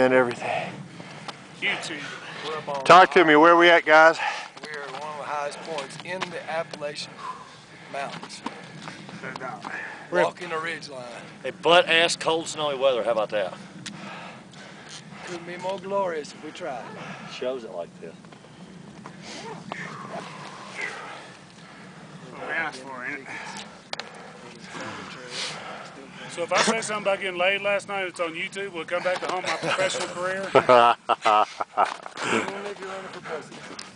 and everything. YouTube. We're up on Talk to me. Where we at, guys? We're at one of the highest points in the Appalachian Mountains. Walking the ridge line. Hey, butt ass cold snowy weather. How about that? Couldn't be more glorious if we tried. Shows it like this. What we asked for, ain't it? So if I say something about getting laid last night, it's on YouTube. We'll come back to haunt my professional career?